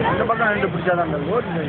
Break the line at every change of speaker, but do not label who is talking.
இந்த பக்கம் ரெண்டு பிடிச்சாதான் அந்த ஓட்டு